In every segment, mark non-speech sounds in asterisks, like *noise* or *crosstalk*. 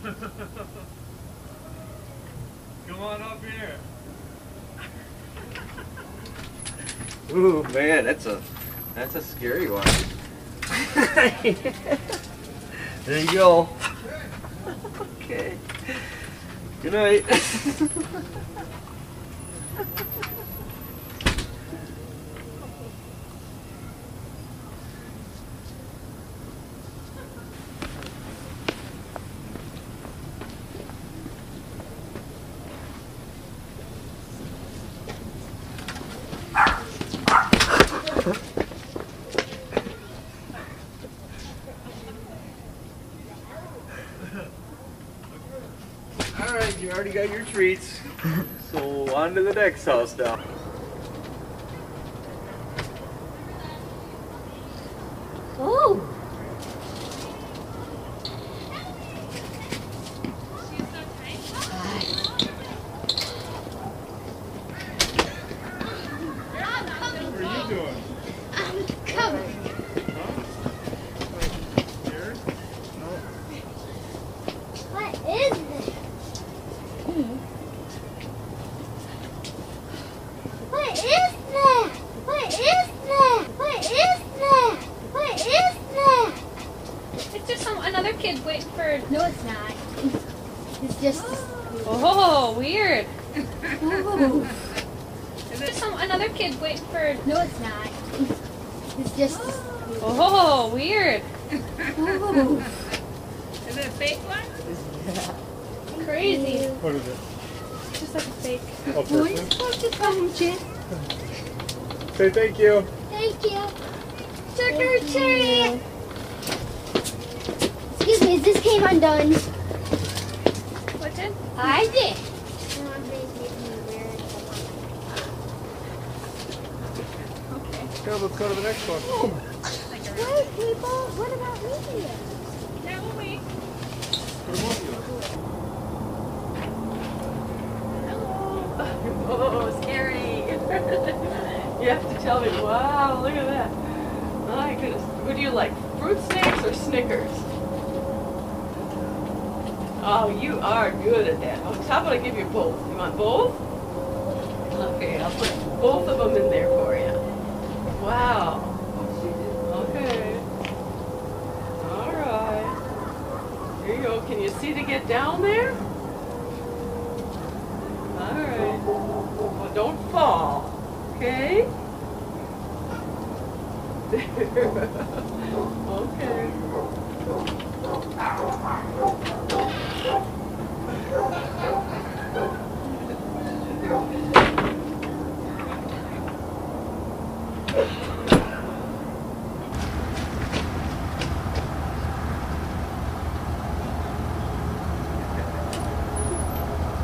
*laughs* Come on up here. *laughs* Ooh man, that's a that's a scary one. *laughs* there you go. okay. Good night. Already got your treats. So on to the next house now. Oh. What are you doing? I'm coming. Here? What is this? What is that? What is that? What is that? What is that? It's just some another kid waiting for. No, it's not. It's just. Oh, weird. Oh. It's just some another kid waiting for. No, it's not. It's just. Oh, weird. Oh. Is it a fake one? Yeah. Crazy. What is it? It's just like a fake. Oh, Who are you person. supposed to come, Jen? Say thank you. Thank you. Trick or treat. Excuse me, is this game undone? What did? I did. Okay, let's go to the next one. Oh. Wait, people, what about me? Yeah, we'll wait. *laughs* Oh, scary. *laughs* you have to tell me, wow, look at that. My goodness. Do you like, fruit snacks or Snickers? Oh, you are good at that. Oh, how about I give you both? You want both? Okay, I'll put both of them in there for you. Wow. Okay. All right. Here you go. Can you see to get down there? All right. Well, don't fall. Okay? *laughs* okay.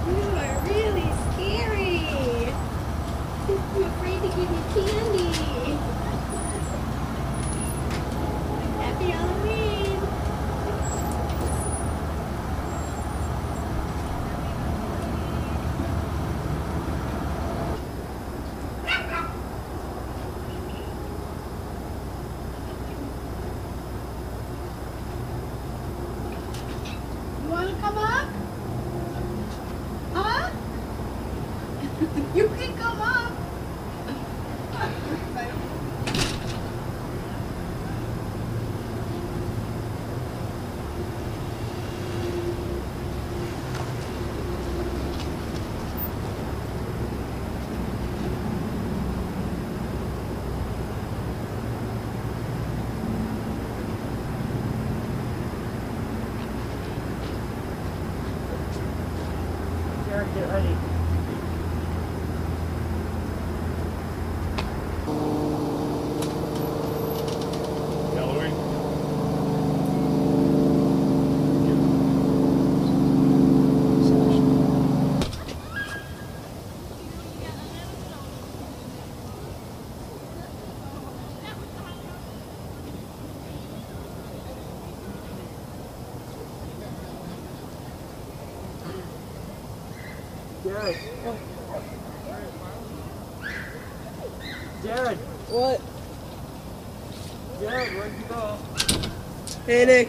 You are really scary. I'm afraid to give you candy. Happy Halloween. You want to come up? Huh? *laughs* you can come up. Get ready. Jared. Jared. What? Jared, where'd you go? Hey, Nick.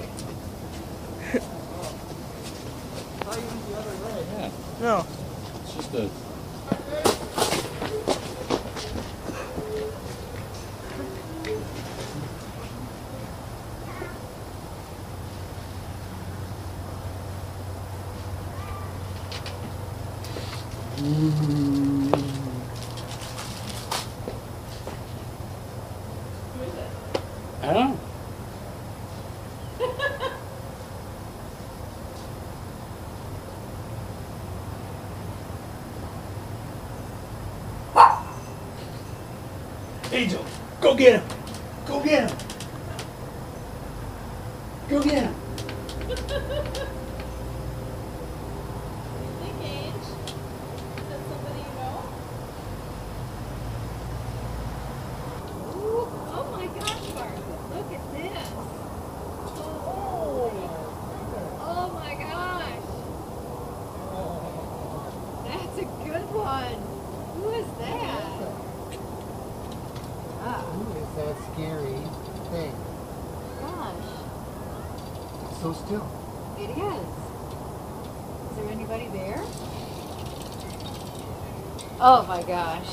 Oh. I thought you went the other way. No. It's just a. I don't know. *laughs* Angel, go get him. Go get him. Go get him. Think age? Is that somebody you know? Ooh, oh my gosh, Bart. Look at this. Oh, oh my gosh. That's a good one. Who is that? Who is that scary thing? Gosh, It's so still. it is. Is there anybody there? Oh my gosh.